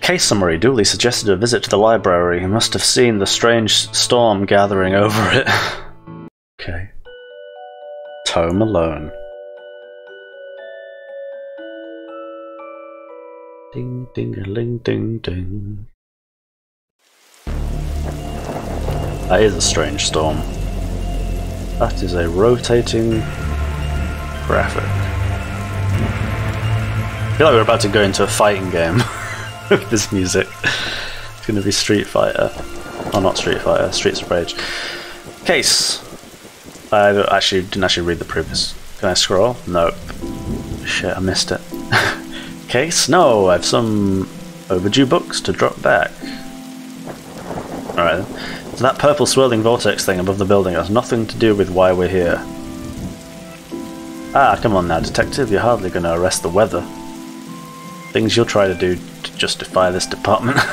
Case summary Dooley suggested a visit to the library. He must have seen the strange storm gathering over it. okay. Tome alone. Ding ding a ling ding ding. That is a strange storm. That is a rotating graphic. I feel like we're about to go into a fighting game with this music. It's going to be Street Fighter. Oh, not Street Fighter, Streets of Rage. Case. I actually didn't actually read the previous. Can I scroll? Nope. Shit, I missed it. Case? No, I have some overdue books to drop back. Alright So that purple swirling vortex thing above the building has nothing to do with why we're here. Ah, come on now, detective, you're hardly going to arrest the weather. Things you'll try to do to justify this department.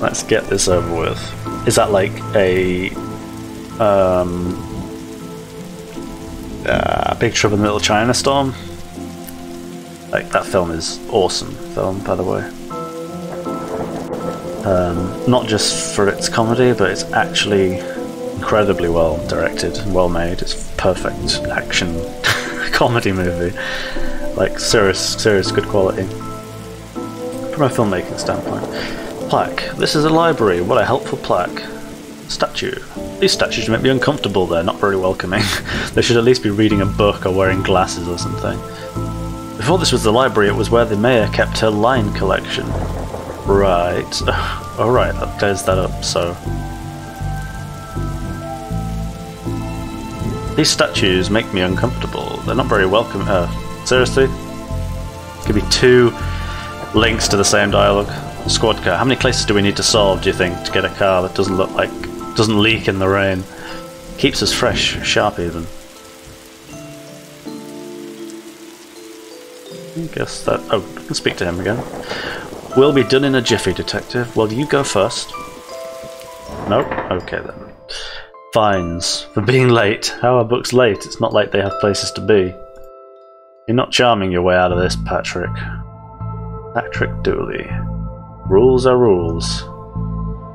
Let's get this over with. Is that like a um, uh, Big Trouble in the Little China Storm? Like that film is awesome film, by the way. Um, not just for its comedy, but it's actually incredibly well directed and well made. It's perfect action comedy movie, like serious, serious good quality from a filmmaking standpoint. Plaque. This is a library. What a helpful plaque. Statue. These statues make me uncomfortable. They're not very welcoming. they should at least be reading a book or wearing glasses or something. Before this was the library, it was where the mayor kept her line collection. Right. Alright, that clears that up, so. These statues make me uncomfortable. They're not very welcome. Uh, seriously? Could be two links to the same dialogue. Squad car. How many places do we need to solve, do you think, to get a car that doesn't look like. doesn't leak in the rain? Keeps us fresh, sharp even. I guess that. Oh, I can speak to him again. We'll be done in a jiffy, detective. Well, you go first. Nope. Okay then. Fines for being late. How are books late? It's not like they have places to be. You're not charming your way out of this, Patrick. Patrick Dooley. Rules are rules.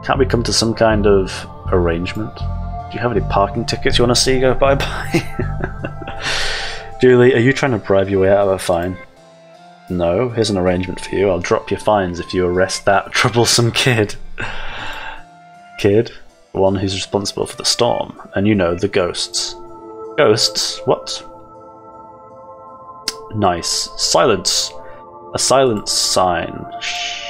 Can't we come to some kind of arrangement? Do you have any parking tickets you want to see go bye bye? Dooley, are you trying to bribe your way out of a fine? No, here's an arrangement for you. I'll drop your fines if you arrest that troublesome kid. Kid? The one who's responsible for the storm. And you know, the ghosts. Ghosts? What? Nice. Silence. A silence sign. Shh.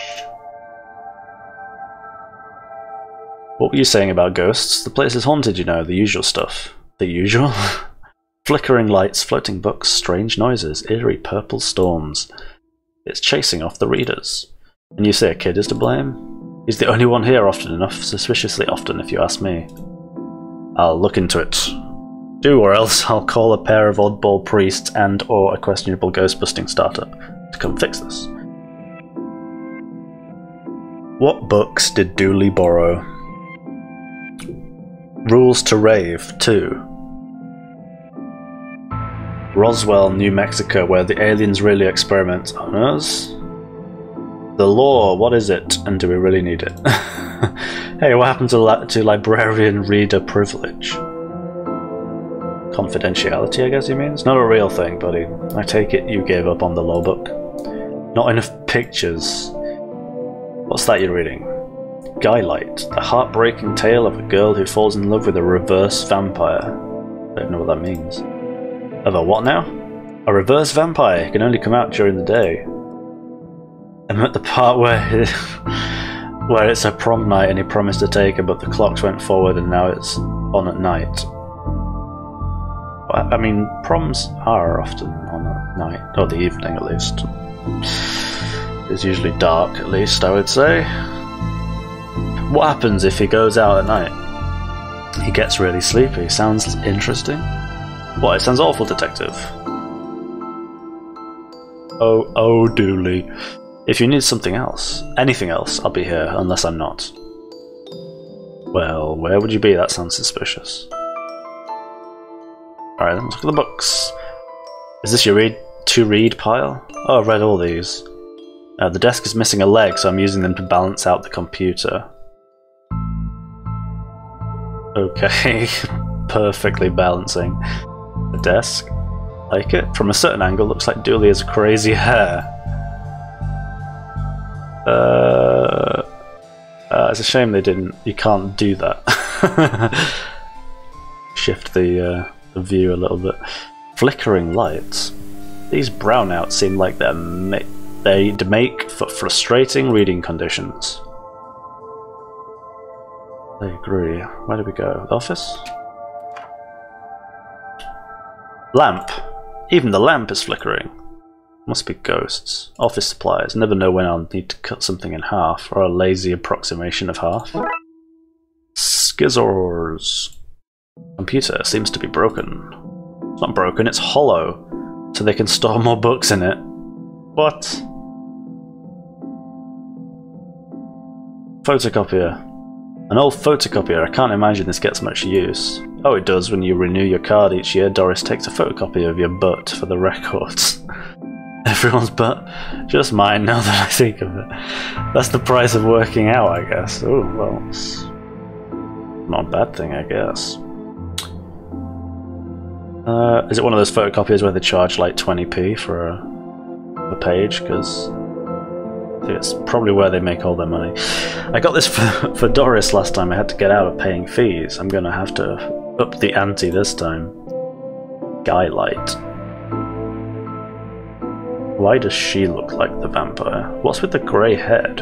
What were you saying about ghosts? The place is haunted, you know, the usual stuff. The usual? Flickering lights, floating books, strange noises, eerie purple storms. It's chasing off the readers. And you say a kid is to blame? He's the only one here often enough, suspiciously often if you ask me. I'll look into it. Do or else I'll call a pair of oddball priests and or a questionable ghost-busting startup to come fix this. What books did Dooley borrow? Rules to Rave 2 Roswell, New Mexico, where the aliens really experiment oh, on us. The law, what is it, and do we really need it? hey, what happened to, li to librarian reader privilege? Confidentiality, I guess he means? Not a real thing, buddy. I take it you gave up on the law book. Not enough pictures. What's that you're reading? Guylight, the heartbreaking tale of a girl who falls in love with a reverse vampire. I don't know what that means. Of a what now? A reverse vampire can only come out during the day. I'm at the part where where it's a prom night and he promised to take her, but the clocks went forward and now it's on at night. I mean, proms are often on at night, or the evening at least. It's usually dark, at least, I would say. What happens if he goes out at night? He gets really sleepy. Sounds interesting. Why, it sounds awful, detective. Oh, oh, Dooley. If you need something else, anything else, I'll be here, unless I'm not. Well, where would you be? That sounds suspicious. Alright, let's look at the books. Is this your read to read pile? Oh, I've read all these. Uh, the desk is missing a leg, so I'm using them to balance out the computer. Okay, perfectly balancing the desk. Like it. From a certain angle, looks like Dooley has crazy hair. Uh, uh, it's a shame they didn't. You can't do that. Shift the, uh, the view a little bit. Flickering lights. These brownouts seem like they're ma they make for frustrating reading conditions. I agree. Where do we go? Office? Lamp. Even the lamp is flickering. Must be ghosts. Office supplies. Never know when I'll need to cut something in half, or a lazy approximation of half. Skizzors. Computer seems to be broken. It's not broken, it's hollow, so they can store more books in it. What? Photocopier. An old photocopier, I can't imagine this gets much use. Oh, it does when you renew your card each year. Doris takes a photocopy of your butt for the records. Everyone's butt. Just mine now that I think of it. That's the price of working out, I guess. Oh, well, it's not a bad thing, I guess. Uh, is it one of those photocopiers where they charge like 20p for a, a page? Because it's probably where they make all their money. I got this for, for Doris last time. I had to get out of paying fees. I'm going to have to up the ante this time. Skylight. Why does she look like the vampire? What's with the grey head?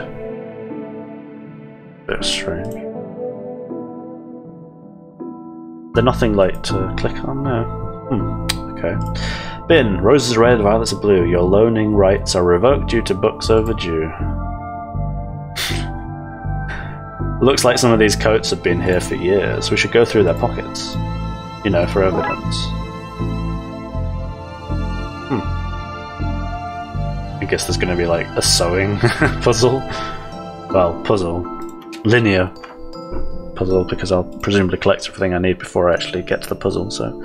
Bit strange. There's nothing like to click on now. Hmm, okay. Bin, roses are red, violets are blue. Your loaning rights are revoked due to books overdue. Looks like some of these coats have been here for years. We should go through their pockets. You know, for evidence. Hmm. I guess there's going to be like a sewing puzzle. Well, puzzle. Linear puzzle, because I'll presumably collect everything I need before I actually get to the puzzle, so.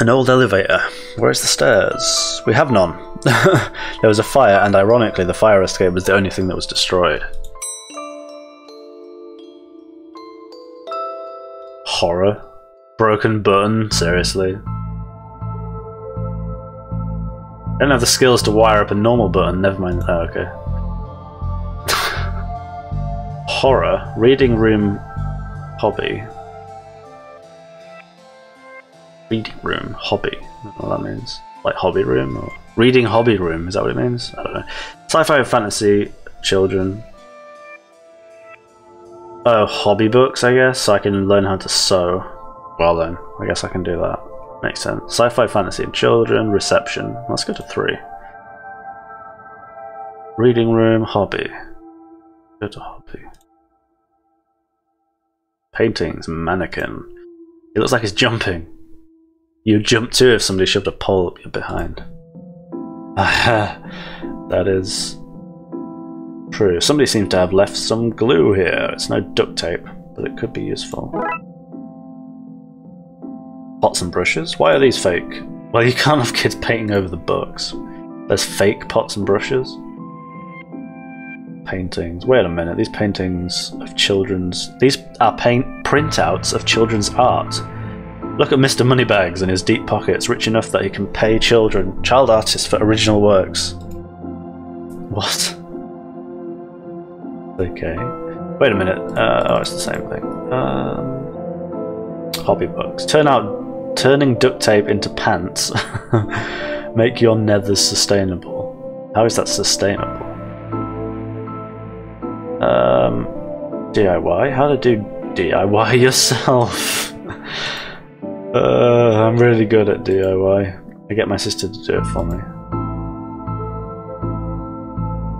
An old elevator. Where's the stairs? We have none. there was a fire, and ironically, the fire escape was the only thing that was destroyed. Horror. Broken button, seriously. I don't have the skills to wire up a normal button, never mind. Oh, okay. Horror. Reading room hobby reading room hobby. I don't know what that means. Like hobby room or reading hobby room. Is that what it means? I don't know. Sci-fi fantasy children. Oh, hobby books, I guess. So I can learn how to sew. Well then, I guess I can do that. Makes sense. Sci-fi fantasy and children reception. Let's go to three. Reading room hobby. Go to hobby. Paintings mannequin. It looks like it's jumping. You jump too if somebody shoved a pole up your behind. Aha, that is true. Somebody seems to have left some glue here. It's no duct tape, but it could be useful. Pots and brushes? Why are these fake? Well, you can't have kids painting over the books. There's fake pots and brushes. Paintings. Wait a minute. These paintings of children's. These are paint printouts of children's art. Look at Mr. Moneybags and his deep pockets, rich enough that he can pay children, child artists for original works. What? Okay. Wait a minute. Uh, oh, it's the same thing. Um, hobby books. Turn out, turning duct tape into pants. Make your nethers sustainable. How is that sustainable? Um, DIY. How to do DIY yourself? Uh, I'm really good at DIY. I get my sister to do it for me.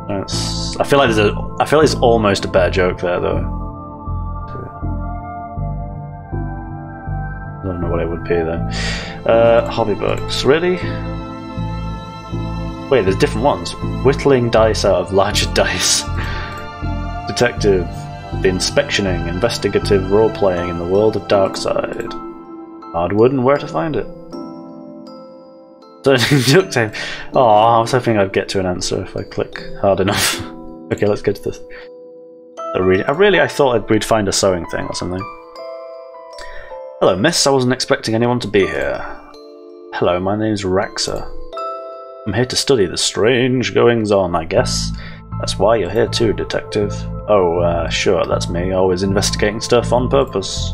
That's, I feel like there's a. I feel like it's almost a bad joke there, though. I don't know what it would be though. Uh, hobby books, really? Wait, there's different ones. Whittling dice out of larger dice. Detective. The inspectioning, investigative role playing in the world of Darkside. Hardwood and where to find it. So duct tape. Oh, I was hoping I'd get to an answer if I click hard enough. okay, let's get to this. The reading. I really, I thought we'd find a sewing thing or something. Hello, miss. I wasn't expecting anyone to be here. Hello, my name's Raxa. I'm here to study the strange goings on, I guess. That's why you're here too, detective. Oh, uh, sure, that's me, always investigating stuff on purpose.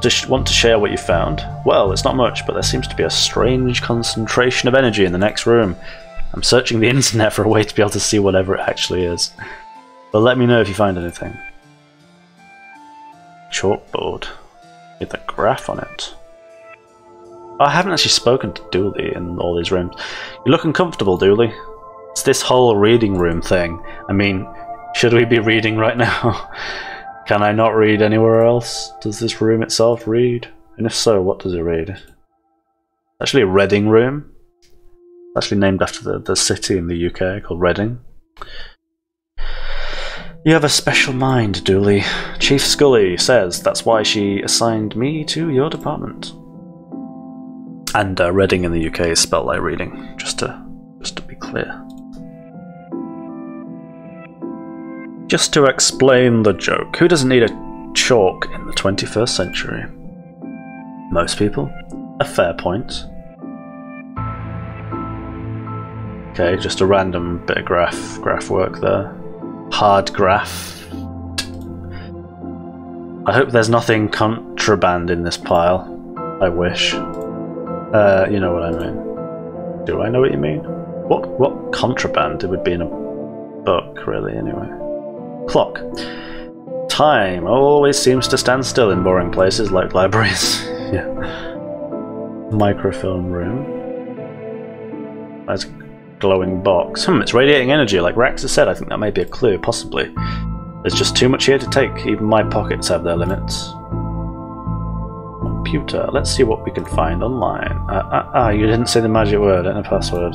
Just want to share what you found? Well, it's not much, but there seems to be a strange concentration of energy in the next room. I'm searching the internet for a way to be able to see whatever it actually is. But let me know if you find anything. Chalkboard. With a graph on it. I haven't actually spoken to Dooley in all these rooms. You look uncomfortable, Dooley. It's this whole reading room thing. I mean, should we be reading right now? Can I not read anywhere else? Does this room itself read? And if so, what does it read? Actually, a Reading room. Actually named after the, the city in the UK called Reading. You have a special mind, Dooley. Chief Scully says that's why she assigned me to your department. And uh, Reading in the UK is spelled like reading, just to just to be clear. Just to explain the joke, who doesn't need a chalk in the 21st century? Most people. A fair point. Okay, just a random bit of graph graph work there. Hard graph. I hope there's nothing contraband in this pile. I wish. Uh, you know what I mean. Do I know what you mean? What what contraband it would be in a book, really, anyway. Clock. Time always seems to stand still in boring places like libraries. yeah. Microfilm room. That's glowing box. Hmm, it's radiating energy, like Rax has said. I think that may be a clue, possibly. There's just too much here to take. Even my pockets have their limits computer. Let's see what we can find online. Ah, uh, uh, uh, you didn't say the magic word and the password.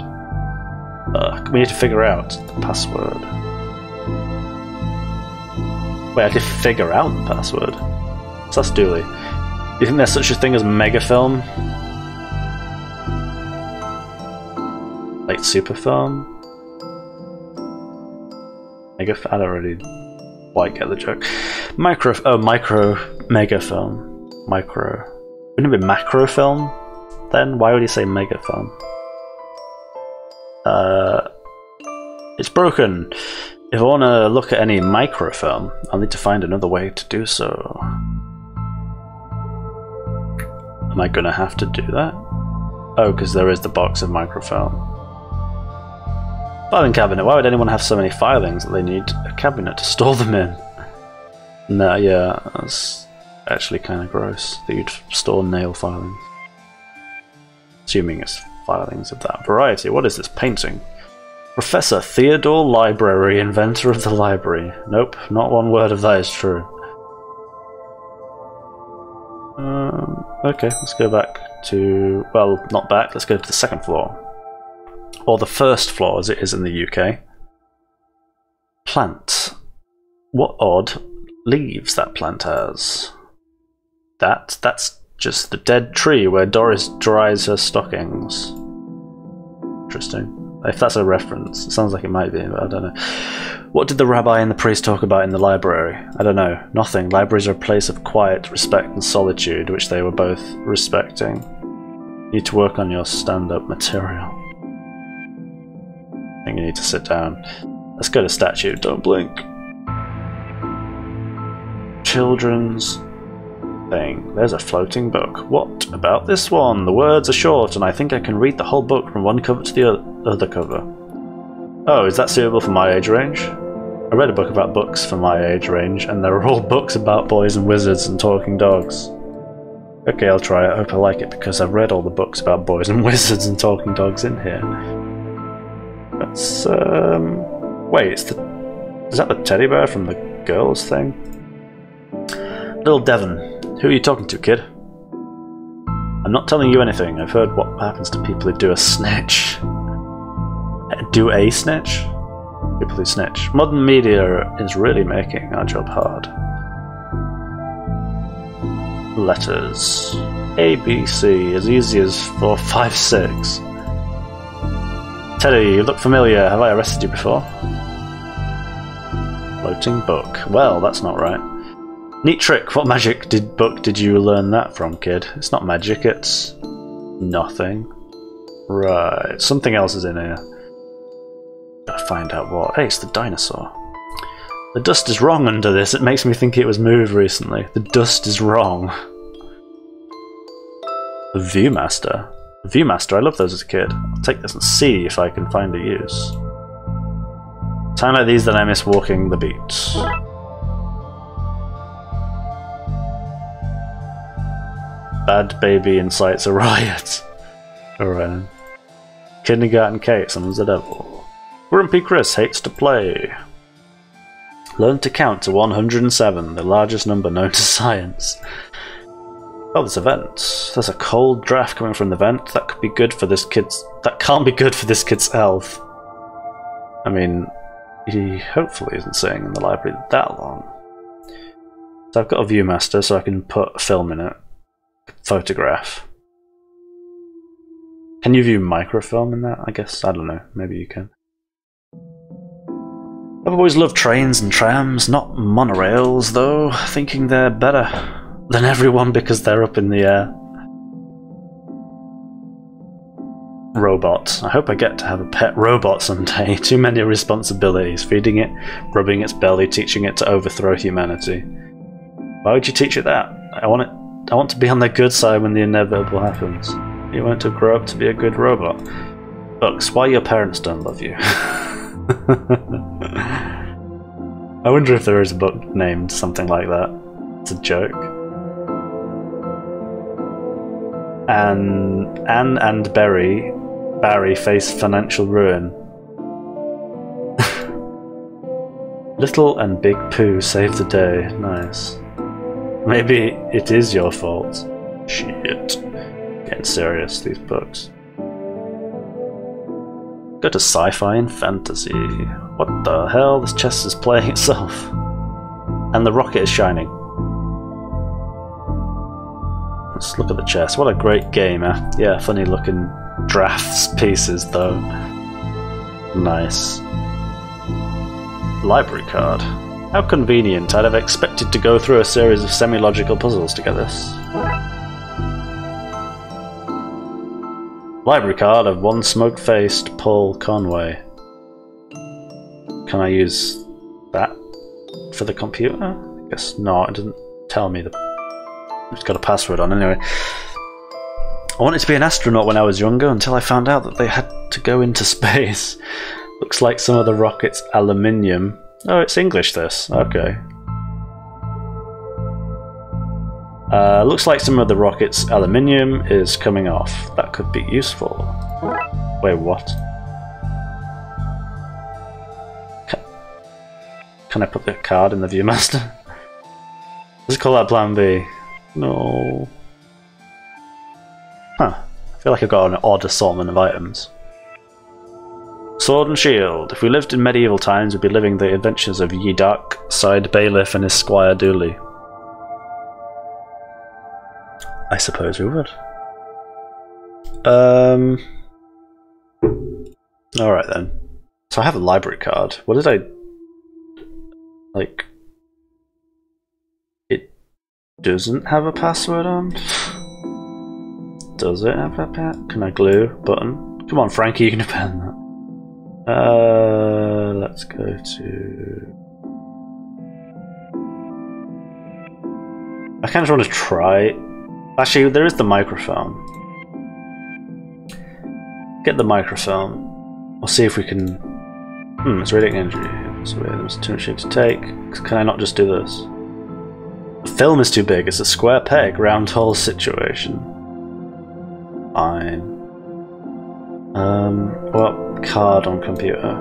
we need to figure out the password. Wait, I did figure out the password. So that's Dooley. Do you think there's such a thing as megafilm? Like superfilm? Mega. I don't really quite get the joke. Micro. Oh, micro megafilm. Micro. Wouldn't it be macrofilm then? Why would he say megafilm? Uh, it's broken. If I want to look at any microfilm, I'll need to find another way to do so. Am I going to have to do that? Oh, because there is the box of microfilm. Filing cabinet. Why would anyone have so many filings that they need a cabinet to store them in? No, yeah, that's actually kind of gross that you'd store nail filings. Assuming it's filings of that variety. What is this painting? Professor Theodore Library, inventor of the library. Nope, not one word of that is true. Um, okay, let's go back to, well, not back, let's go to the second floor. Or the first floor, as it is in the UK. Plant. What odd leaves that plant has that. That's just the dead tree where Doris dries her stockings. Interesting. If that's a reference, it sounds like it might be, but I don't know. What did the rabbi and the priest talk about in the library? I don't know. Nothing. Libraries are a place of quiet, respect, and solitude, which they were both respecting. You need to work on your stand-up material. I think you need to sit down. Let's go to statue. Don't blink. Children's thing. There's a floating book. What about this one? The words are short, and I think I can read the whole book from one cover to the other cover. Oh, is that suitable for my age range? I read a book about books for my age range, and they're all books about boys and wizards and talking dogs. Okay, I'll try it. I hope I like it because I've read all the books about boys and wizards and talking dogs in here. That's, um... Wait, is, the... is that the teddy bear from the girls thing? Little Devon, who are you talking to, kid? I'm not telling you anything. I've heard what happens to people who do a snitch. Do a snitch? People who snitch. Modern media is really making our job hard. Letters. ABC, as easy as 456. Teddy, you look familiar. Have I arrested you before? Floating book. Well, that's not right. Neat trick. What magic did book did you learn that from, kid? It's not magic, it's nothing. Right, something else is in here. Gotta find out what. Hey, it's the dinosaur. The dust is wrong under this. It makes me think it was moved recently. The dust is wrong. The Viewmaster. The Viewmaster, I love those as a kid. I'll take this and see if I can find a use. Time like these that I miss walking the beats. Bad baby incites a riot. Alright. Kindergarten Kate summons the devil. Grumpy Chris hates to play. Learn to count to 107, the largest number known to science. Oh, there's a vent. There's a cold draft coming from the vent. That could be good for this kid's... That can't be good for this kid's health. I mean, he hopefully isn't staying in the library that long. So I've got a Viewmaster, so I can put a film in it. Photograph. Can you view microfilm in that? I guess. I don't know. Maybe you can. I've always loved trains and trams, not monorails, though, thinking they're better than everyone because they're up in the air. Robot. I hope I get to have a pet robot someday. Too many responsibilities. Feeding it, rubbing its belly, teaching it to overthrow humanity. Why would you teach it that? I want it I want to be on the good side when the inevitable happens. You want to grow up to be a good robot. Books, why your parents don't love you. I wonder if there is a book named something like that. It's a joke. And Anne and Barry Barry face financial ruin. Little and Big Pooh save the day. Nice. Maybe it is your fault. Shit. Getting serious, these books. Go to sci-fi and fantasy. What the hell? This chest is playing itself. And the rocket is shining. Let's look at the chest. What a great game, eh? Yeah, funny looking drafts pieces though. Nice. Library card. How convenient. I'd have expected to go through a series of semi-logical puzzles to get this. Library card of one smoke-faced Paul Conway. Can I use that for the computer? I guess not. It didn't tell me the. It's got a password on anyway. I wanted to be an astronaut when I was younger until I found out that they had to go into space. Looks like some of the rocket's aluminium. Oh, it's English. This okay. Uh, looks like some of the rocket's aluminium is coming off. That could be useful. Wait, what? Can, can I put the card in the Viewmaster? Let's call that Plan B. No. Huh. I feel like I've got an odd assortment of items. Sword and Shield. If we lived in medieval times, we'd be living the adventures of Ye Dark Side Bailiff and his squire Dooley. I suppose we would. Um. Alright then. So I have a library card. What did I. Like. It doesn't have a password on? Does it have a? Can I glue button? Come on, Frankie, you can depend that. Uh, let's go to. I kind of want to try Actually, there is the microfilm. Get the microfilm. We'll see if we can... Hmm, it's reading injury. So there's too much to take. Can I not just do this? The film is too big. It's a square peg, round hole situation. Fine. Um, what card on computer?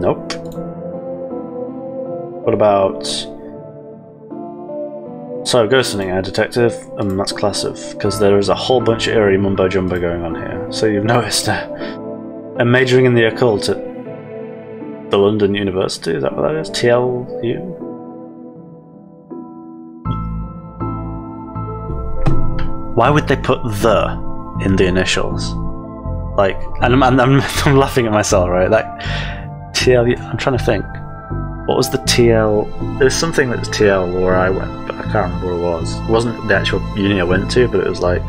Nope. What about so, ghost hunting a detective, um, that's class of, because there is a whole bunch of eerie mumbo jumbo going on here. So you've noticed uh, I'm majoring in the occult at the London University, is that what that is? TLU? Why would they put the in the initials? Like, and I'm, I'm, I'm laughing at myself, right? Like, TL. I'm trying to think. What was the TL? There's something that was TL where I went, but I can't remember what it was. It wasn't the actual uni I went to, but it was like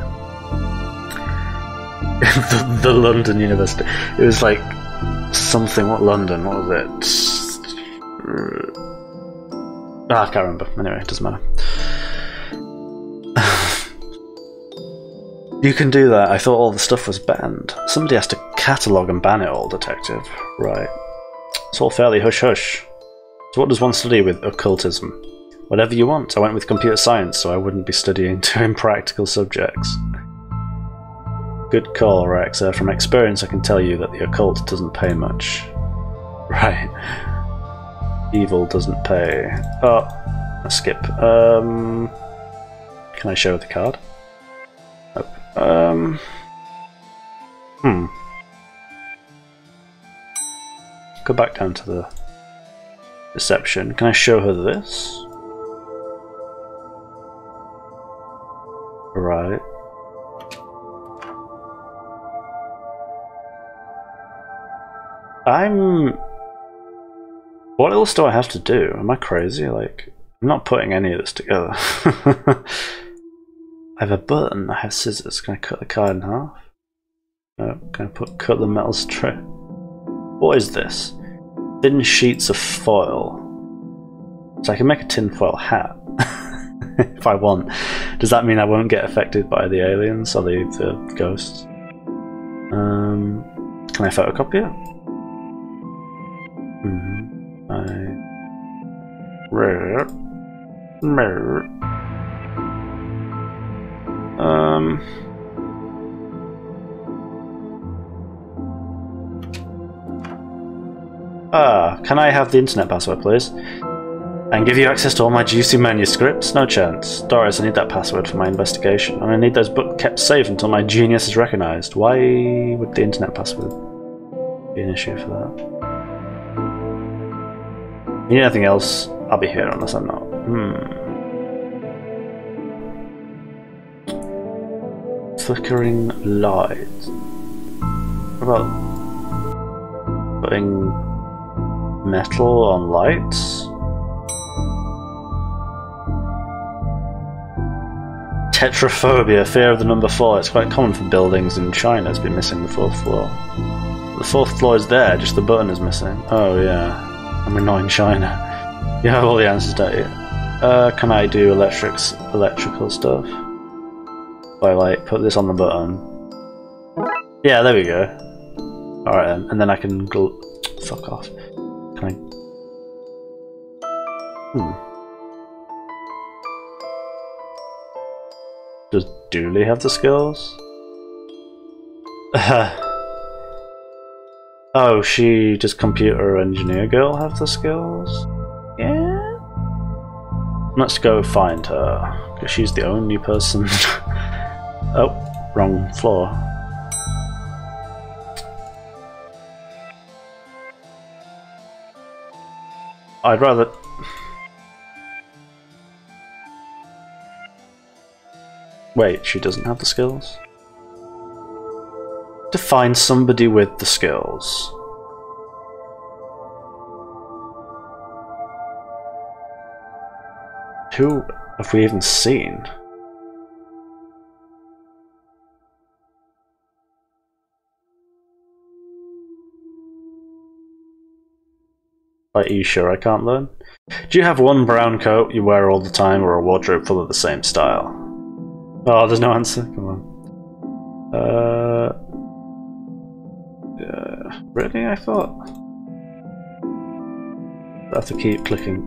the, the London University. It was like something. What London? What was it? Ah, I can't remember. Anyway, it doesn't matter. you can do that. I thought all the stuff was banned. Somebody has to catalogue and ban it all, detective. Right. It's all fairly hush hush. So, what does one study with occultism? Whatever you want. I went with computer science, so I wouldn't be studying two impractical subjects. Good call, Rex. Uh, from experience, I can tell you that the occult doesn't pay much. Right. Evil doesn't pay. Oh, skip. Um, can I show the card? Nope. Um, hmm. Go back down to the reception. Can I show her this? Right. I'm. What else do I have to do? Am I crazy? Like, I'm not putting any of this together. I have a button. I have scissors. Can I cut the card in half? No. Can I put cut the metal strip? What is this? Thin sheets of foil. So I can make a tinfoil hat if I want. Does that mean I won't get affected by the aliens or the, the ghosts? Um, can I photocopy it? Mm-hmm. I. Um. Ah, can I have the internet password, please? And give you access to all my juicy manuscripts? No chance. Doris, I need that password for my investigation. And I need those books kept safe until my genius is recognized. Why would the internet password be an issue for that? You Need anything else? I'll be here unless I'm not. Hmm. Flickering light. What about putting metal on lights? Tetraphobia, fear of the number four. It's quite common for buildings in China to be missing the fourth floor. The fourth floor is there, just the button is missing. Oh yeah. I'm annoying China. You have all the answers, don't you? Uh, can I do electrics, electrical stuff? I like put this on the button. Yeah, there we go. Alright then, and then I can go. Fuck off. Can I. Hmm. Does Dooley have the skills? oh, she does computer engineer girl have the skills? Yeah. Let's go find her, because she's the only person. oh, wrong floor. I'd rather. Wait, she doesn't have the skills? To find somebody with the skills. Who have we even seen? Are you sure I can't learn? Do you have one brown coat you wear all the time or a wardrobe full of the same style? Oh, there's no answer? Come on. Uh, uh really? I thought... I have to keep clicking.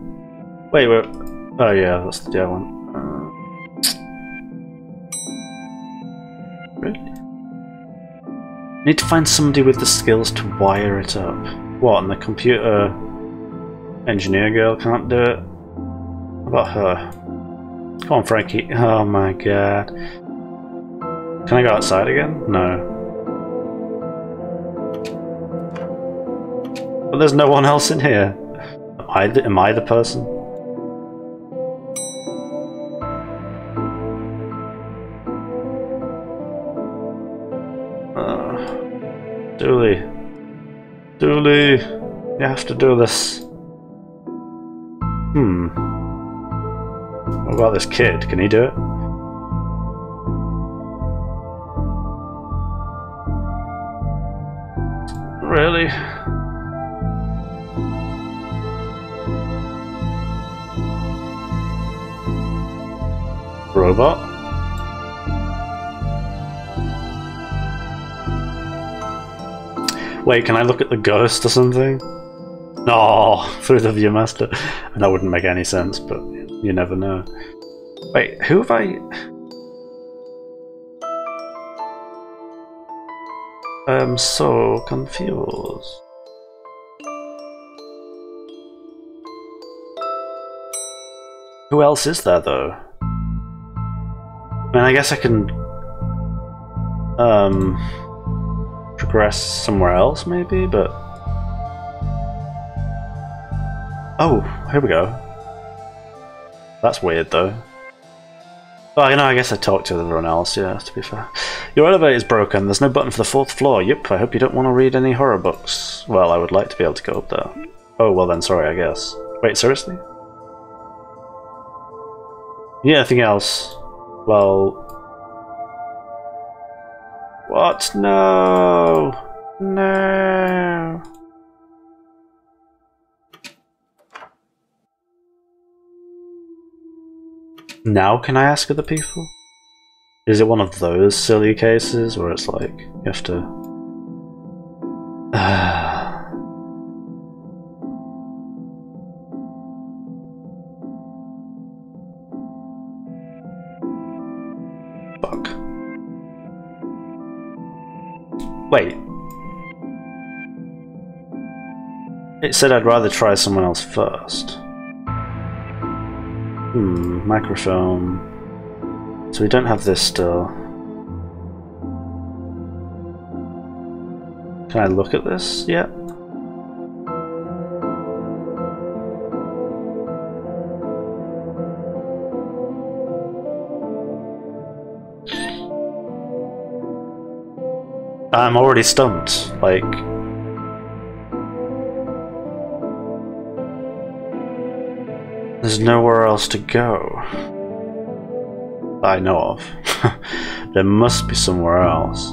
Wait, wait. Oh yeah, that's the other one. Uh, really? Need to find somebody with the skills to wire it up. What, and the computer engineer girl can't do it? About her? Come on, Frankie. Oh my god. Can I go outside again? No. But there's no one else in here. Am I the, am I the person? Uh, Dooley. Dooley. You have to do this. Hmm. What about this kid? Can he do it? Really? Robot? Wait, can I look at the ghost or something? No, through the Viewmaster. And that wouldn't make any sense, but you never know. Wait, who have I... I'm so confused. Who else is there, though? I mean, I guess I can... Um... Progress somewhere else, maybe, but... Oh, here we go. That's weird, though. Well, you know, I guess I talked to everyone else, yeah, to be fair. Your elevator is broken. There's no button for the fourth floor. Yep, I hope you don't want to read any horror books. Well, I would like to be able to go up there. Oh, well then, sorry, I guess. Wait, seriously? Yeah, anything else? Well... What? No! No! Now can I ask other people? Is it one of those silly cases where it's like, you have to... Fuck. Wait. It said I'd rather try someone else first. Hmm, microphone. So we don't have this still. Can I look at this yet? I'm already stumped. Like, There's nowhere else to go. I know of. there must be somewhere else.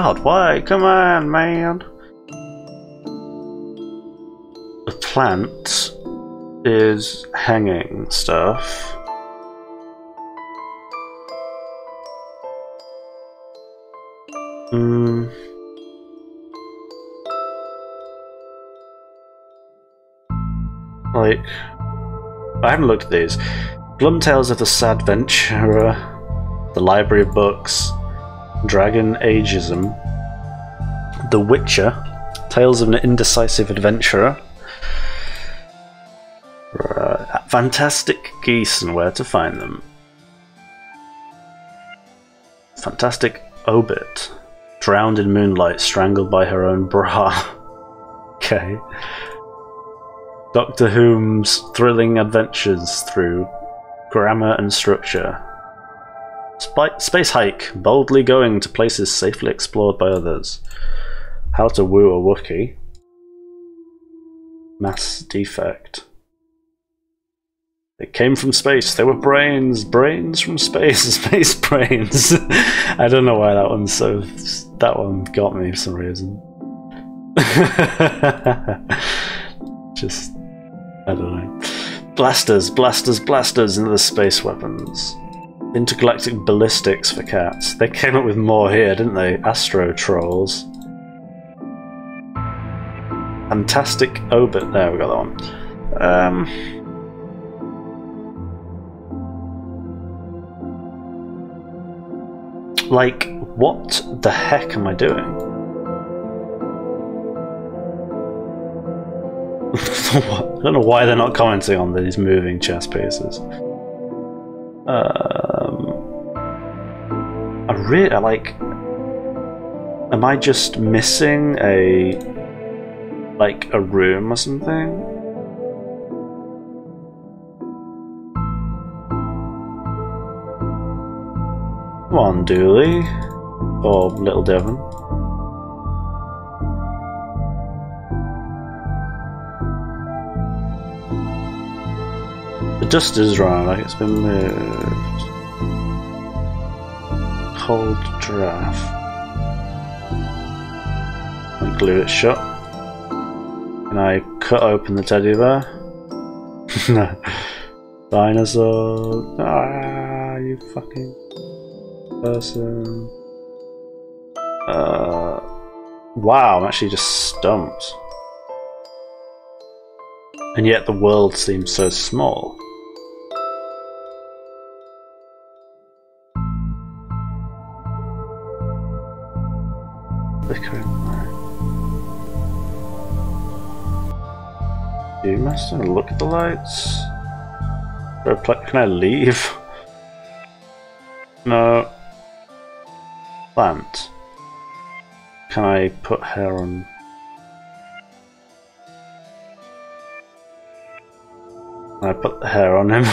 God, why? Come on, man. The plant is hanging stuff. Hmm. Like, I haven't looked at these. Glum Tales of the Sad Venturer, the Library of Books, Dragon Ageism, The Witcher, Tales of an Indecisive Adventurer, uh, Fantastic Geese and Where to Find Them, Fantastic Obit, Drowned in Moonlight, Strangled by Her Own Bra. okay. Doctor Whom's Thrilling Adventures Through Grammar and Structure, Space hike, boldly going to places safely explored by others. How to woo a Wookiee. Mass defect. They came from space. They were brains. Brains from space. Space brains. I don't know why that one's so. That one got me for some reason. Just. I don't know. Blasters, blasters, blasters into the space weapons. Intergalactic ballistics for cats. They came up with more here, didn't they? Astro trolls. Fantastic obit. There, we got that one. Um. Like, what the heck am I doing? I don't know why they're not commenting on these moving chess pieces. Um, I really like. Am I just missing a like a room or something? Come on, Dooley. Or Little Devon. Dust is like it's been moved. Cold draft. I glue it shut. Can I cut open the teddy bear? no. Dinosaur. Ah, you fucking person. Uh, wow, I'm actually just stumped. And yet the world seems so small. You must look at the lights. Can I leave? No. Plant. Can I put hair on? Can I put the hair on him?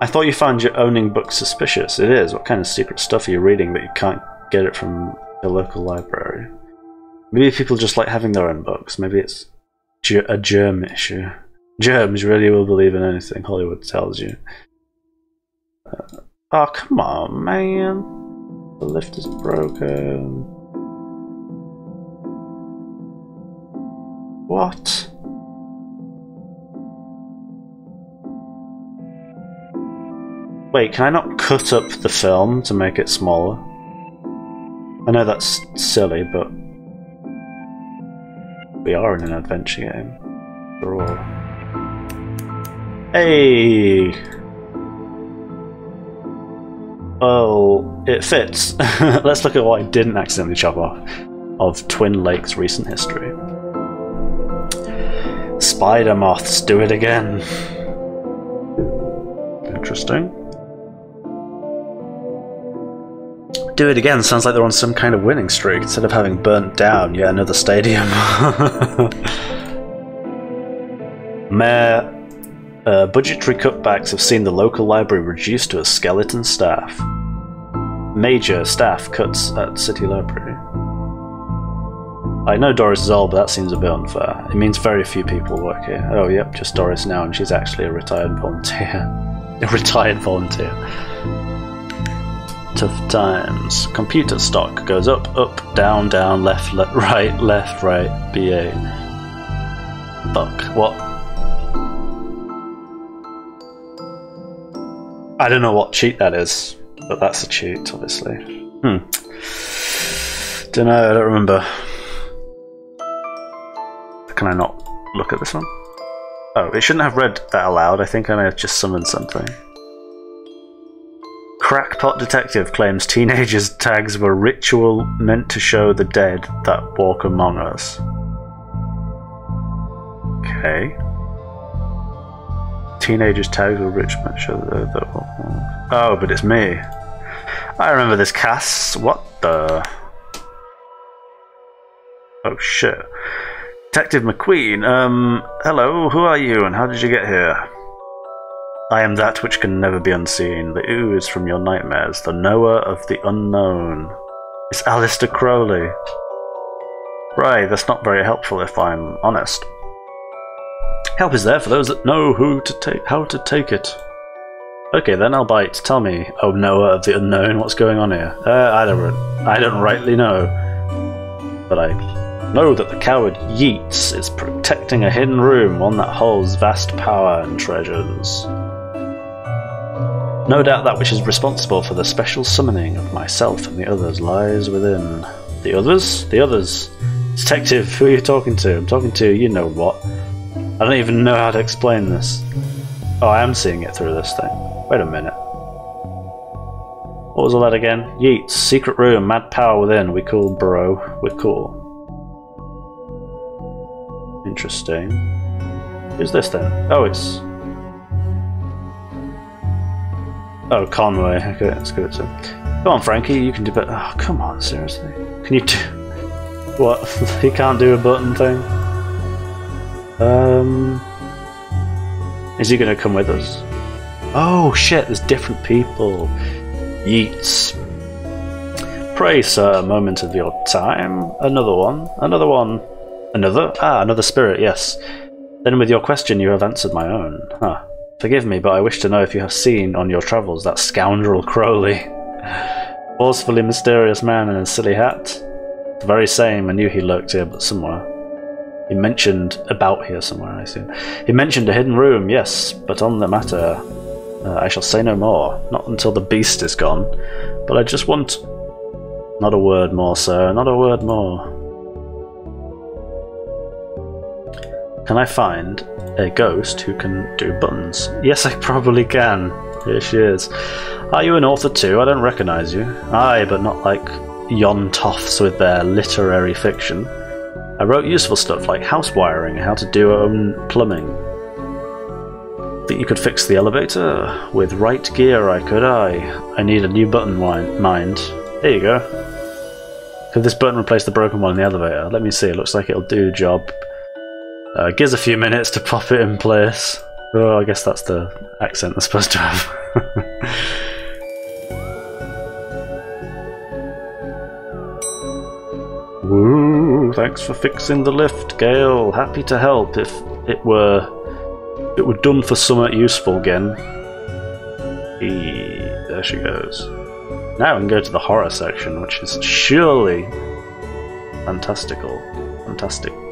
I thought you found your owning book suspicious. It is. What kind of secret stuff are you reading that you can't get it from the local library? Maybe people just like having their own books. Maybe it's a germ issue. Germs really will believe in anything Hollywood tells you. Uh, oh, come on, man. The lift is broken. What? Wait, can I not cut up the film to make it smaller? I know that's silly, but we are in an adventure game. After all. Hey! Oh, it fits. Let's look at what I didn't accidentally chop off of Twin Lakes' recent history. Spider moths do it again. Interesting. Do it again sounds like they're on some kind of winning streak instead of having burnt down yet another stadium. Mayor uh, budgetary cutbacks have seen the local library reduced to a skeleton staff. Major staff cuts at City Library. I know Doris is old, but that seems a bit unfair. It means very few people work here. Oh, yep, just Doris now, and she's actually a retired volunteer. a retired volunteer. Tough times. Computer stock goes up, up, down, down, left, le right, left, right, BA. Fuck. What? I don't know what cheat that is, but that's a cheat, obviously. Hmm. Don't know, I don't remember. Can I not look at this one? Oh, it shouldn't have read that aloud. I think I may have just summoned something. Crackpot Detective claims teenagers' tags were ritual meant to show the dead that walk among us. Okay. Teenagers tags with Richmond show the, the, Oh, but it's me. I remember this cast. What the? Oh shit. Detective McQueen, um, hello, who are you and how did you get here? I am that which can never be unseen, the ooze from your nightmares, the knower of the unknown. It's Aleister Crowley. Right, that's not very helpful if I'm honest. Help is there for those that know who to take, how to take it. Okay, then I'll bite. Tell me, oh knower of the unknown, what's going on here? Uh, I don't, I don't rightly know, but I know that the coward Yeats is protecting a hidden room, one that holds vast power and treasures. No doubt that which is responsible for the special summoning of myself and the others lies within. The others? The others. Detective, who are you talking to? I'm talking to you know what. I don't even know how to explain this. Oh, I am seeing it through this thing. Wait a minute. What was all that again? Yeats, secret room, mad power within. We cool, bro. We're cool. Interesting. Who's this then? Oh, it's. Oh, Conway. Okay, that's good. him. Come on, Frankie, you can do better. Oh, come on, seriously. Can you do. What? he can't do a button thing? Um. Is he going to come with us? Oh shit, there's different people. Yeats. Pray, sir, moment of your time. Another one. Another one. Another? Ah, another spirit, yes. Then with your question you have answered my own. Huh. Forgive me, but I wish to know if you have seen on your travels that scoundrel Crowley. Forcefully mysterious man in a silly hat. The very same, I knew he lurked here, but somewhere. He mentioned about here somewhere, I assume. He mentioned a hidden room, yes, but on the matter, uh, I shall say no more. Not until the beast is gone. But I just want not a word more, sir. Not a word more. Can I find a ghost who can do buttons? Yes, I probably can. Here she is. Are you an author too? I don't recognise you. Aye, but not like yon toffs with their literary fiction. I wrote useful stuff like house wiring, how to do own plumbing. Think you could fix the elevator? With right gear I could, I. I need a new button mind. There you go. Could this button replace the broken one in the elevator? Let me see, it looks like it'll do job. Uh, gives a few minutes to pop it in place. Oh, I guess that's the accent they're supposed to have. Woo! Thanks for fixing the lift, Gale. Happy to help if it were it were done for somewhat useful again. E there she goes. Now we can go to the horror section, which is surely fantastical. Fantastic.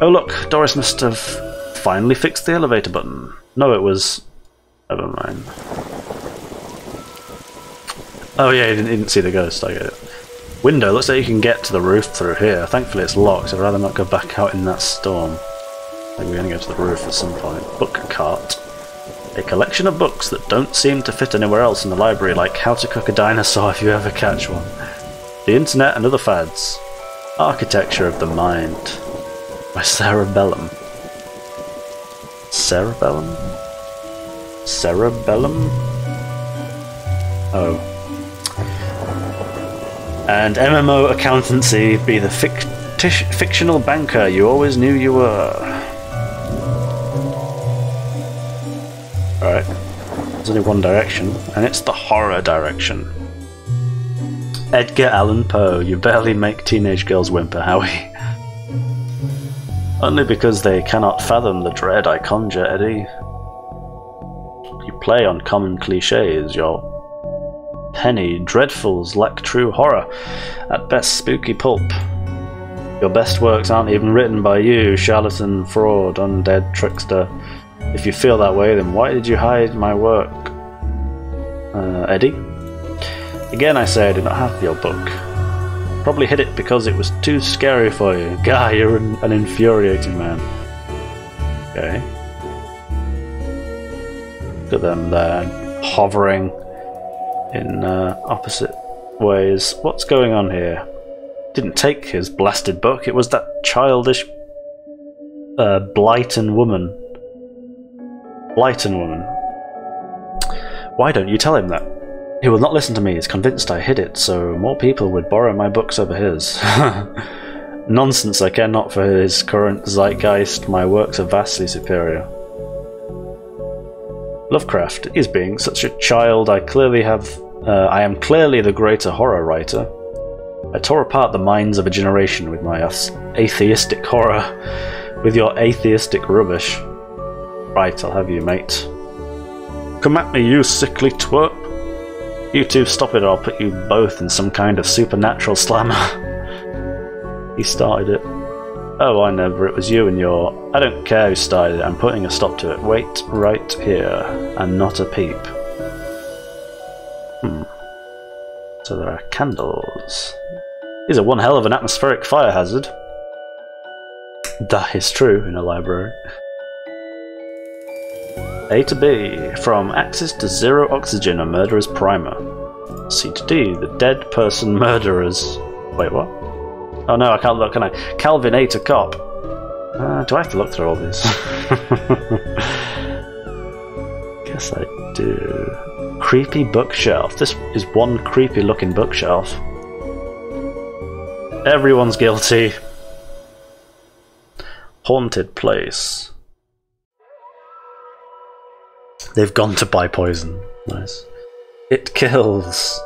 Oh look, Doris must have finally fixed the elevator button. No, it was... Never mind. Oh yeah, you didn't, didn't see the ghost, I get it. Window, looks like you can get to the roof through here. Thankfully it's locked, I'd rather not go back out in that storm. I think we're going to go to the roof at some point. Book cart. A collection of books that don't seem to fit anywhere else in the library, like How to Cook a Dinosaur if you ever catch one. The Internet and Other Fads. Architecture of the Mind. By Cerebellum. Cerebellum? Cerebellum? Oh. And MMO Accountancy be the fictional banker you always knew you were. Alright. There's only one direction, and it's the horror direction. Edgar Allan Poe, you barely make teenage girls whimper, Howie. Only because they cannot fathom the dread I conjure, Eddie. You play on common cliches, your penny dreadfuls lack true horror, at best spooky pulp. Your best works aren't even written by you, charlatan, fraud, undead trickster. If you feel that way, then why did you hide my work? Uh, Eddie? Again, I say I do not have your book. Probably hid it because it was too scary for you. Guy, you're an, an infuriating man. Okay. Look at them there, hovering in uh, opposite ways. What's going on here? Didn't take his blasted book, it was that childish uh, Blyton woman Blyton woman. Why don't you tell him that? He will not listen to me, he's convinced I hid it, so more people would borrow my books over his. Nonsense, I care not for his current zeitgeist, my works are vastly superior. Lovecraft is being such a child, I clearly have... Uh, I am clearly the greater horror writer. I tore apart the minds of a generation with my atheistic horror, with your atheistic rubbish. Right, I'll have you, mate. Come at me, you sickly twerp! You two stop it or I'll put you both in some kind of supernatural slammer. he started it. Oh, I never. It was you and your... I don't care who started it. I'm putting a stop to it. Wait right here. And not a peep. Hmm. So there are candles. These are one hell of an atmospheric fire hazard. That is true in a library. A to B. From axis to zero oxygen, a murderer's primer. C to D. The dead person murderers. Wait, what? Oh no, I can't look, can I? Calvin A to cop. Uh, do I have to look through all these? Guess I do. Creepy bookshelf. This is one creepy looking bookshelf. Everyone's guilty. Haunted place. They've gone to buy poison. Nice. It kills.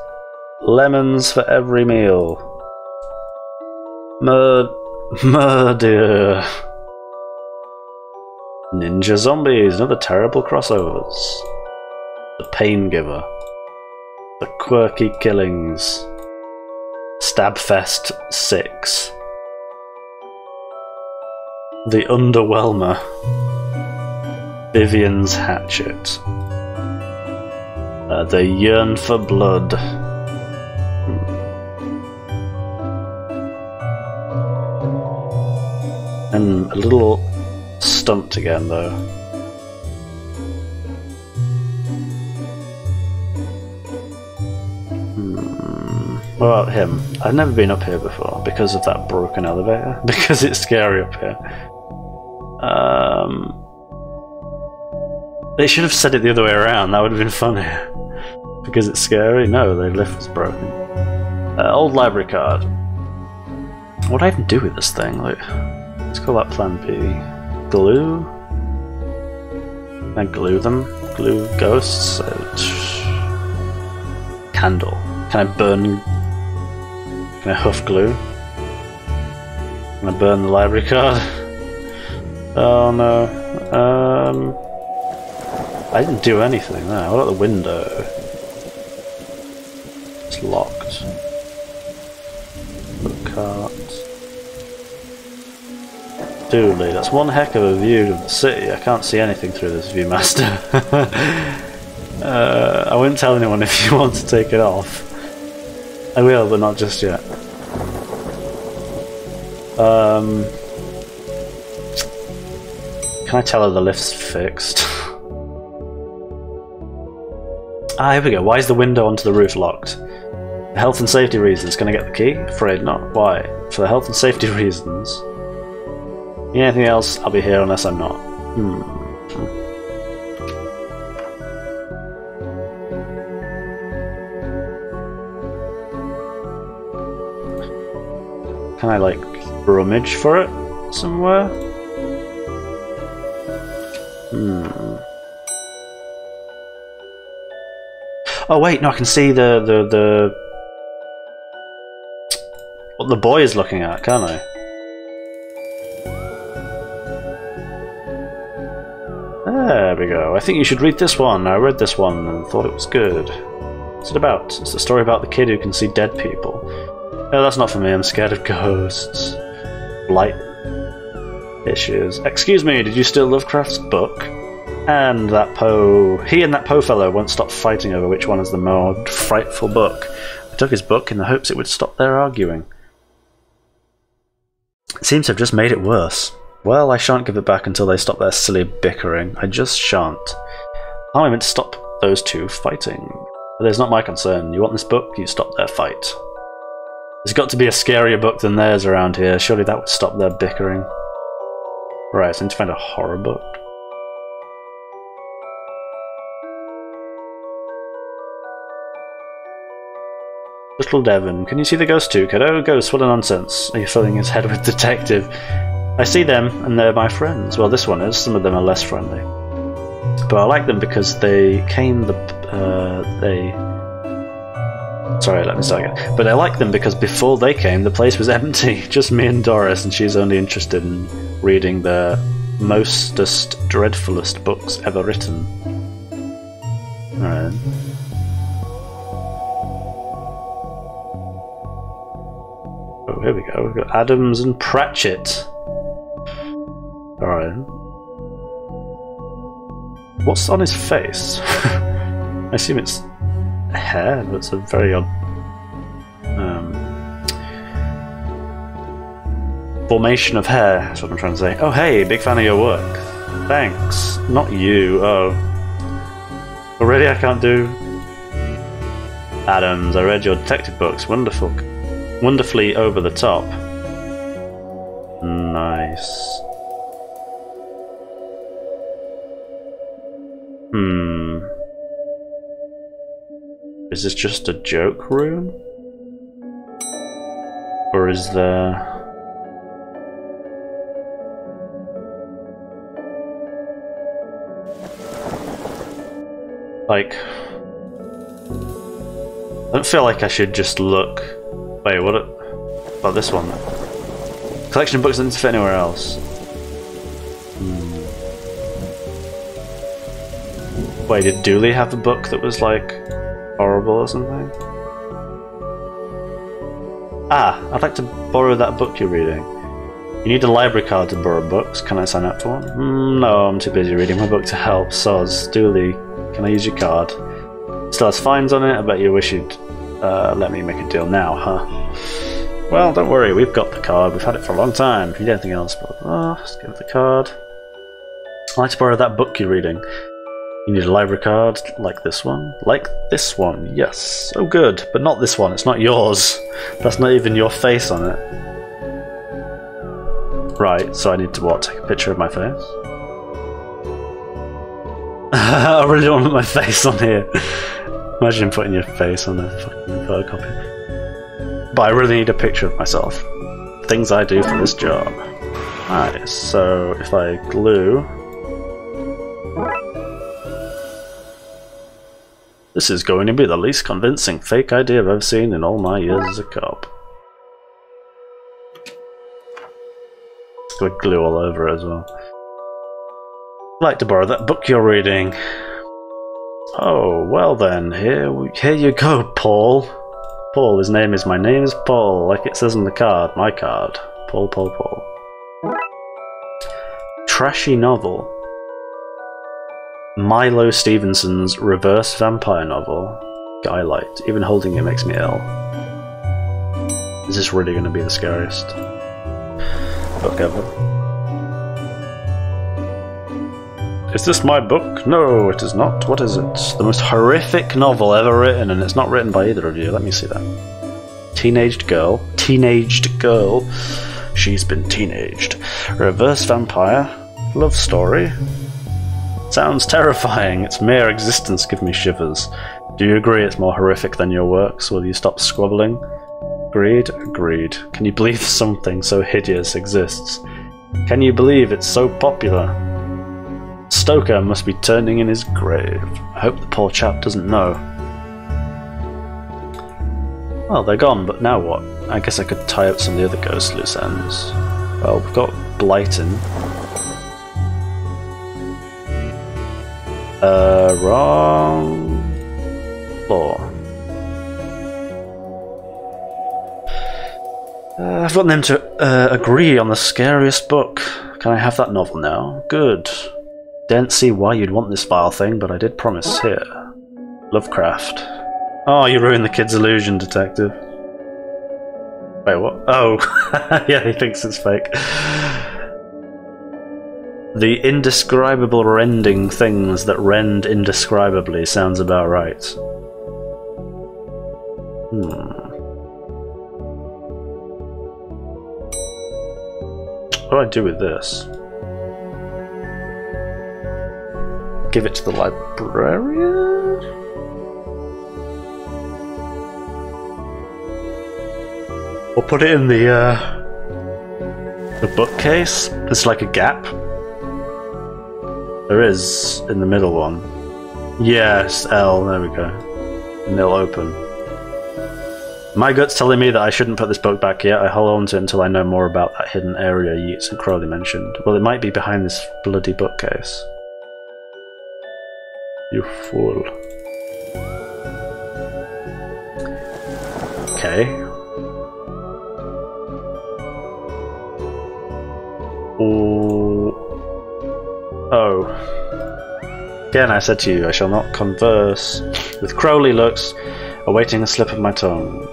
Lemons for every meal. Mur murder. Ninja zombies, another terrible crossovers. The Pain Giver. The Quirky Killings. Stabfest 6. The Underwhelmer. Vivian's Hatchet. Uh, they Yearn for Blood. Hmm. And a little stumped again, though. Hmm. About him? I've never been up here before because of that broken elevator. Because it's scary up here. Um, they should have said it the other way around. That would have been funny. because it's scary. No, the lift was broken. Uh, old library card. What do I even do with this thing? Like, let's call that Plan B glue? I glue them? Glue ghosts? Candle. Can I burn... Can I huff glue? Can I burn the library card? Oh no. Um... I didn't do anything there. What about the window? It's locked. Book cart. Dooley, that's one heck of a view of the city. I can't see anything through this Viewmaster. uh, I wouldn't tell anyone if you want to take it off. I will, but not just yet. Um, can I tell her the lift's fixed? Ah, here we go. Why is the window onto the roof locked? Health and safety reasons. Can I get the key? Afraid not. Why? For the health and safety reasons. Anything else, I'll be here unless I'm not. Hmm. Can I, like, rummage for it somewhere? Oh wait, no, I can see the the the what the boy is looking at, can't I? There we go. I think you should read this one. I read this one and thought it was good. What's it about? It's a story about the kid who can see dead people. No, that's not for me. I'm scared of ghosts. Light issues. Excuse me, did you steal Lovecraft's book? And that Poe... He and that Poe fellow won't stop fighting over which one is the more frightful book. I took his book in the hopes it would stop their arguing. It seems to have just made it worse. Well, I shan't give it back until they stop their silly bickering. I just shan't. How am I meant to stop those two fighting? But it's not my concern. You want this book? You stop their fight. There's got to be a scarier book than theirs around here. Surely that would stop their bickering. Right, I need to find a horror book. Little Devon, can you see the ghost too, kiddo? Ghost, what a nonsense. Are you filling his head with detective? I see them, and they're my friends. Well, this one is. Some of them are less friendly. But I like them because they came the... Uh, they... Sorry, let me start again. But I like them because before they came, the place was empty. Just me and Doris, and she's only interested in reading the mostest, dreadfulest books ever written. Alright. Oh, here we go. We've got Adams and Pratchett. Alright. What's on his face? I assume it's hair, but it's a very odd um, formation of hair, that's what I'm trying to say. Oh hey, big fan of your work. Thanks. Not you, oh. Already I can't do Adams, I read your detective books. Wonderful wonderfully over the top. Nice. Hmm. Is this just a joke room? Or is there... Like... I don't feel like I should just look Wait, what... About this one? Collection of books doesn't fit anywhere else. Hmm. Wait, did Dooley have a book that was like horrible or something? Ah, I'd like to borrow that book you're reading. You need a library card to borrow books. Can I sign up for one? Mm, no, I'm too busy reading my book to help. Soz, Dooley, can I use your card? Still has fines on it. I bet you wish you'd uh, let me make a deal now, huh? Well, don't worry. We've got the card. We've had it for a long time. If you need anything else, blah, blah, let's give the card. I'd like to borrow that book you're reading. You need a library card like this one. Like this one, yes. Oh, good, but not this one. It's not yours. That's not even your face on it. Right, so I need to what? Take a picture of my face? I really don't want my face on here. Imagine putting your face on a fucking photocopy. But I really need a picture of myself. Things I do for this job. Alright, so if I glue This is going to be the least convincing fake idea I've ever seen in all my years as a cop. Got glue all over it as well. I'd like to borrow that book you're reading. Oh, well then, here, we, here you go, Paul. Paul, his name is My Name is Paul, like it says on the card, my card. Paul, Paul, Paul. Trashy novel. Milo Stevenson's reverse vampire novel, Guy Light. Even holding it makes me ill. Is this really going to be the scariest book ever? Is this my book? No, it is not. What is it? The most horrific novel ever written, and it's not written by either of you. Let me see that. Teenaged girl. Teenaged girl. She's been teenaged. Reverse vampire. Love story. Sounds terrifying. Its mere existence gives me shivers. Do you agree it's more horrific than your works? Will you stop squabbling? Agreed? Agreed. Can you believe something so hideous exists? Can you believe it's so popular? Stoker must be turning in his grave. I hope the poor chap doesn't know. Well, they're gone, but now what? I guess I could tie up some of the other ghost loose ends. Well, we've got Blyton, Uh, wrong floor. Uh, I've gotten them to uh, agree on the scariest book. Can I have that novel now? Good. Didn't see why you'd want this vile thing, but I did promise. Here. Lovecraft. Oh, you ruined the kid's illusion, detective. Wait, what? Oh, yeah, he thinks it's fake. The indescribable rending things that rend indescribably sounds about right. Hmm. What do I do with this? Give it to the librarian? Or put it in the, uh, the bookcase? There's like a gap. There is in the middle one. Yes, L, there we go. And they'll open. My gut's telling me that I shouldn't put this book back yet. I hold on to it until I know more about that hidden area Yeats and Crowley mentioned. Well, it might be behind this bloody bookcase. You fool. Okay. Oh. Again I said to you, I shall not converse with Crowley looks, awaiting a slip of my tongue.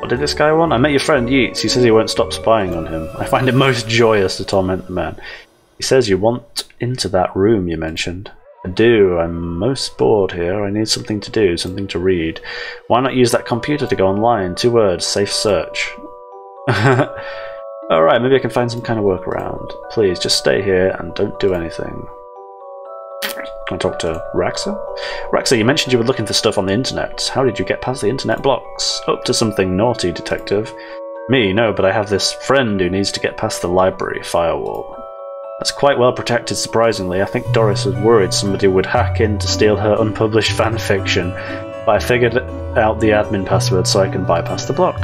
What did this guy want? I met your friend Yeats. He says he won't stop spying on him. I find it most joyous to torment the man. He says you want into that room you mentioned. I do. I'm most bored here. I need something to do, something to read. Why not use that computer to go online? Two words, safe search. Alright, maybe I can find some kind of workaround. Please, just stay here and don't do anything. Can I talk to Raxa? Raxa, you mentioned you were looking for stuff on the internet. How did you get past the internet blocks? Up to something naughty, detective. Me, no, but I have this friend who needs to get past the library firewall. That's quite well protected, surprisingly. I think Doris was worried somebody would hack in to steal her unpublished fanfiction, but I figured out the admin password so I can bypass the block.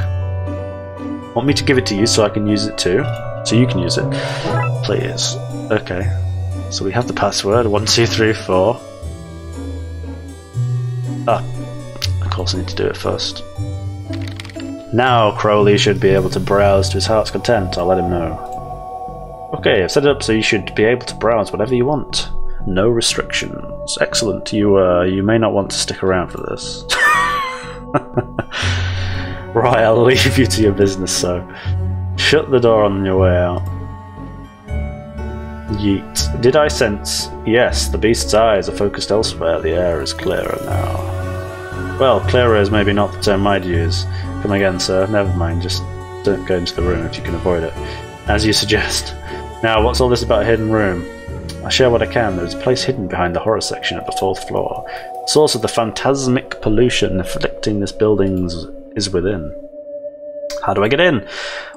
Want me to give it to you so I can use it too? So you can use it? Please. Okay. So we have the password, 1234. Ah, of course I need to do it first. Now Crowley should be able to browse to his heart's content, I'll let him know. Okay, I've set it up so you should be able to browse whatever you want. No restrictions. Excellent. You uh, you may not want to stick around for this. right, I'll leave you to your business, so. Shut the door on your way out. Yeet. Did I sense? Yes, the beast's eyes are focused elsewhere. The air is clearer now. Well, clearer is maybe not the term I'd use. Come again, sir. Never mind. Just don't go into the room if you can avoid it. As you suggest. Now, what's all this about a hidden room? I share what I can. There is a place hidden behind the horror section at the fourth floor. The Source of the phantasmic pollution afflicting this building is within. How do I get in?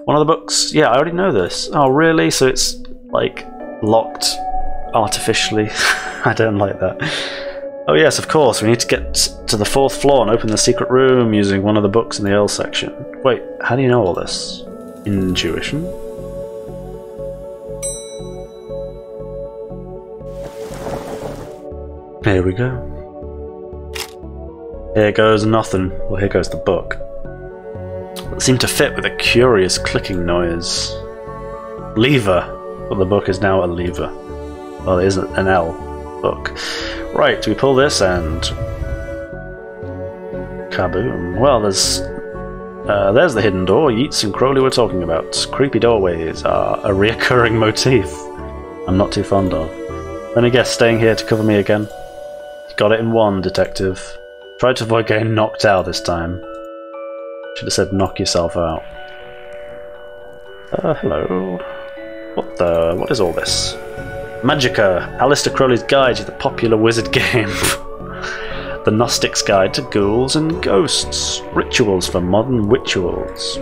One of the books. Yeah, I already know this. Oh, really? So it's like locked artificially. I don't like that. Oh yes, of course. We need to get to the fourth floor and open the secret room using one of the books in the Earl section. Wait, how do you know all this? Intuition? Here we go. Here goes nothing. Well, here goes the book. It seemed to fit with a curious clicking noise. Lever. Well, the book is now a lever. Well, it isn't an L book. Right, we pull this and... Kaboom. Well, there's... Uh, there's the hidden door Yeats and Crowley were talking about. Creepy doorways are a reoccurring motif I'm not too fond of. Let me guess, staying here to cover me again? Got it in one, detective. Try to avoid getting knocked out this time. Should have said knock yourself out. Uh, hello. What the... what is all this? Magicka, Aleister Crowley's guide to the popular wizard game. the Gnostic's Guide to Ghouls and Ghosts. Rituals for modern rituals.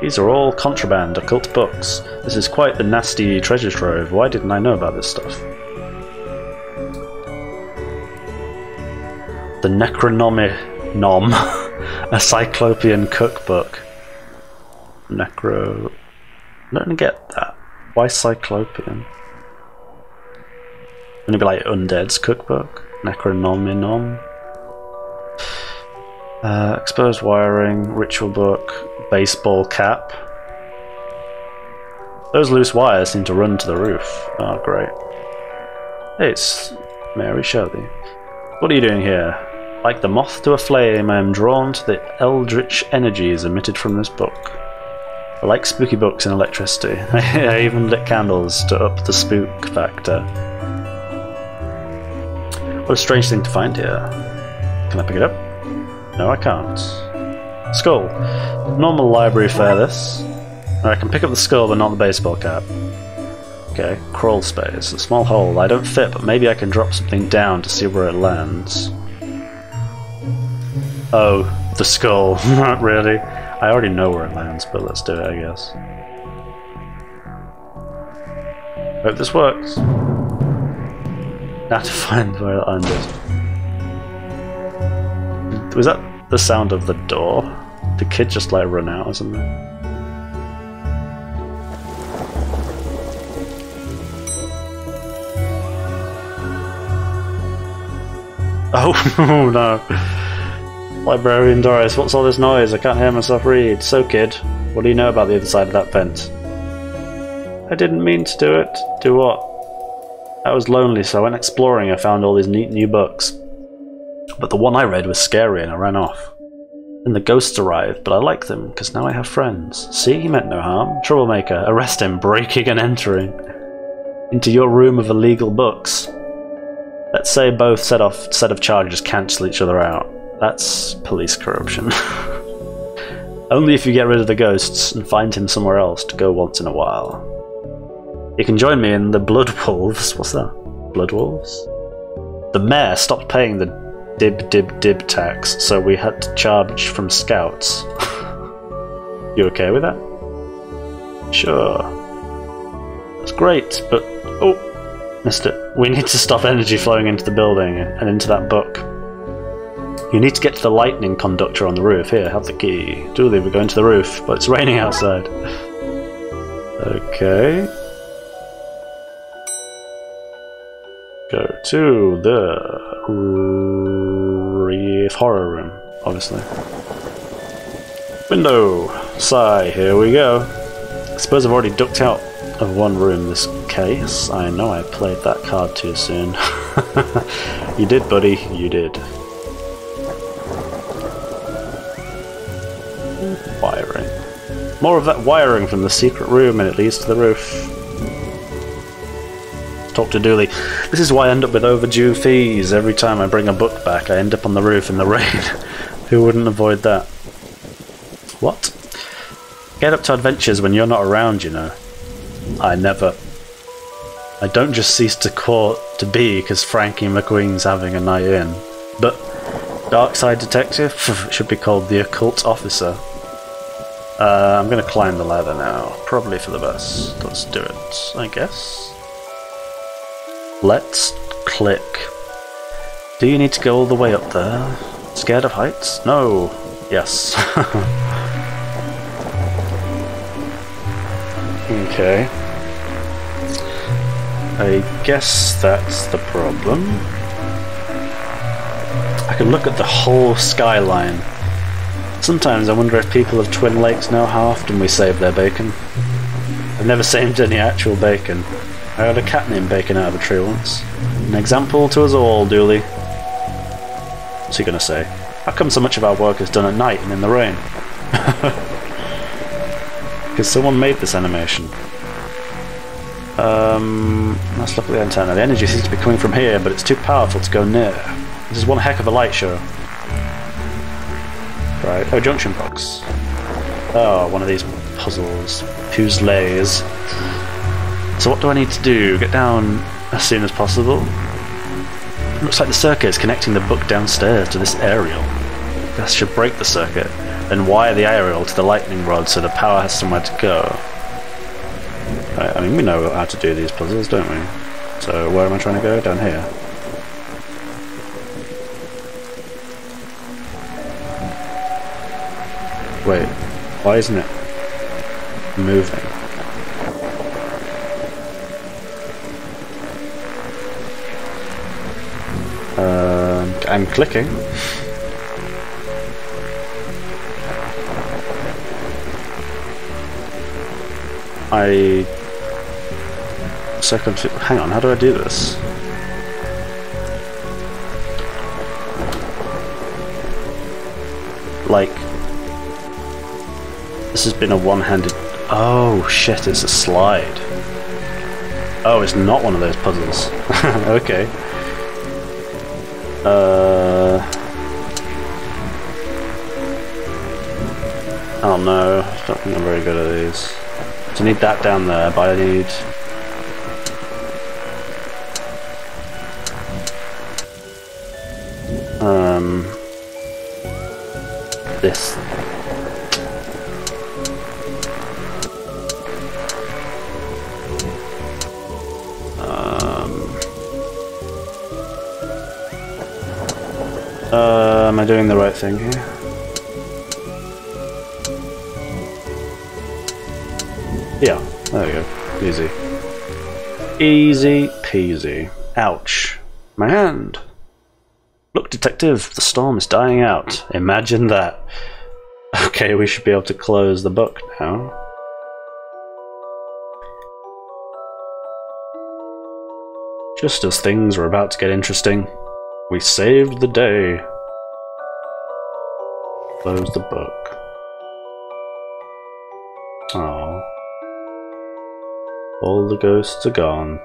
These are all contraband occult books. This is quite the nasty treasure trove. Why didn't I know about this stuff? The Necronomicon, a Cyclopean cookbook. Necro. I don't get that. Why Cyclopean? Wouldn't it be like Undead's cookbook? Necronomicon. Uh, exposed wiring, ritual book, baseball cap. Those loose wires seem to run to the roof. Oh, great. Hey, it's Mary Shelley. What are you doing here? Like the moth to a flame, I am drawn to the eldritch energies emitted from this book. I like spooky books and electricity. I even lit candles to up the spook factor. What a strange thing to find here. Can I pick it up? No, I can't. Skull. Normal library fare, this. I can pick up the skull, but not the baseball cap. Okay, crawl space. A small hole. I don't fit, but maybe I can drop something down to see where it lands. Oh, the skull. Not really. I already know where it lands, but let's do it, I guess. Hope this works. Now to find where it landed. Was that the sound of the door? The kid just like run out or something? Oh no! Librarian Doris, what's all this noise? I can't hear myself read. So, kid, what do you know about the other side of that fence? I didn't mean to do it. Do what? I was lonely, so I went exploring. I found all these neat new books. But the one I read was scary and I ran off. Then the ghosts arrived, but I like them because now I have friends. See, he meant no harm. Troublemaker, arrest him, breaking and entering. Into your room of illegal books. Let's say both set off set of charges cancel each other out. That's police corruption. Only if you get rid of the ghosts and find him somewhere else to go once in a while. You can join me in the Blood Wolves. What's that? Blood Wolves? The mayor stopped paying the dib dib dib tax, so we had to charge from scouts. you okay with that? Sure. That's great, but oh, missed it. We need to stop energy flowing into the building and into that book. You need to get to the lightning conductor on the roof. Here, have the key. Dooley, we're going to the roof, but it's raining outside. Okay. Go to the Reef Horror Room, obviously. Window! Sigh, here we go. I suppose I've already ducked out of one room this case. I know I played that card too soon. you did, buddy, you did. Wiring. More of that wiring from the secret room and it leads to the roof. Talk to Dooley. This is why I end up with overdue fees. Every time I bring a book back, I end up on the roof in the rain. Who wouldn't avoid that? What? Get up to adventures when you're not around, you know. I never. I don't just cease to court to be because Frankie McQueen's having a night in. But Darkside Detective should be called the Occult Officer. Uh, I'm gonna climb the ladder now. Probably for the best. Let's do it, I guess. Let's click. Do you need to go all the way up there? Scared of heights? No. Yes. okay. I guess that's the problem. I can look at the whole skyline Sometimes I wonder if people of Twin Lakes know how often we save their bacon. I've never saved any actual bacon. I had a cat named Bacon out of a tree once. An example to us all, Dooley. What's he gonna say? How come so much of our work is done at night and in the rain? Because someone made this animation. Um, let's look at the antenna. The energy seems to be coming from here, but it's too powerful to go near. This is one heck of a light show. Right, oh, junction box. Oh, one of these puzzles. Puzzles. So what do I need to do? Get down as soon as possible? Looks like the circuit is connecting the book downstairs to this aerial. That should break the circuit, then wire the aerial to the lightning rod so the power has somewhere to go. Right, I mean, we know how to do these puzzles, don't we? So where am I trying to go? Down here. Wait, why isn't it moving? Uh, I'm clicking. I second hang on, how do I do this? Like this has been a one-handed... Oh, shit, it's a slide. Oh, it's not one of those puzzles. okay. Uh... I don't think I'm very good at these. So I need that down there, but I need... thing here? Yeah, there we go. Easy. Easy peasy. Ouch. My hand. Look, detective, the storm is dying out. Imagine that. Okay, we should be able to close the book now. Just as things were about to get interesting, we saved the day. Close the book. Oh. All the ghosts are gone.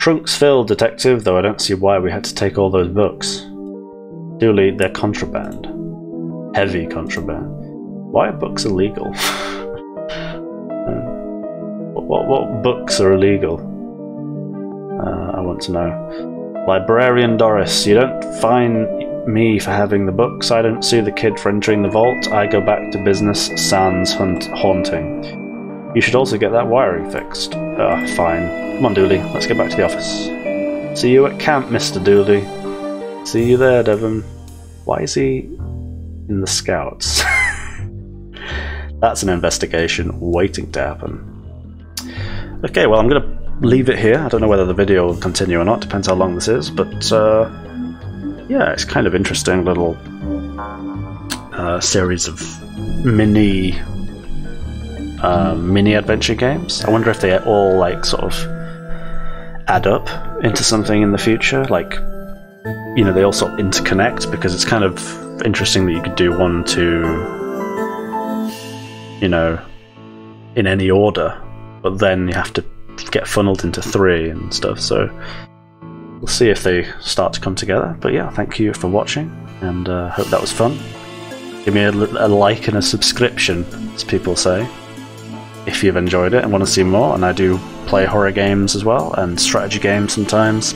Trunk's filled, detective, though I don't see why we had to take all those books. Dooley, they're contraband. Heavy contraband. Why are books illegal? Hmm. What what books are illegal? Uh, I want to know. Librarian Doris, you don't fine me for having the books. I don't sue the kid for entering the vault. I go back to business sans hunt haunting. You should also get that wiring fixed. Ah, fine. Come on, Dooley. Let's get back to the office. See you at camp, Mr. Dooley. See you there, Devon. Why is he in the scouts? That's an investigation waiting to happen. Okay, well, I'm going to leave it here. I don't know whether the video will continue or not, depends how long this is, but uh, yeah, it's kind of interesting little uh, series of mini uh, mini adventure games. I wonder if they all like sort of add up into something in the future, like you know they all sort of interconnect because it's kind of interesting that you could do one, two, you know, in any order, but then you have to get funneled into three and stuff. So we'll see if they start to come together. But yeah, thank you for watching, and uh, hope that was fun. Give me a, a like and a subscription, as people say, if you've enjoyed it and want to see more. And I do play horror games as well and strategy games sometimes.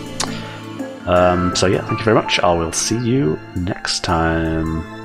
Um, so yeah, thank you very much. I will see you next time.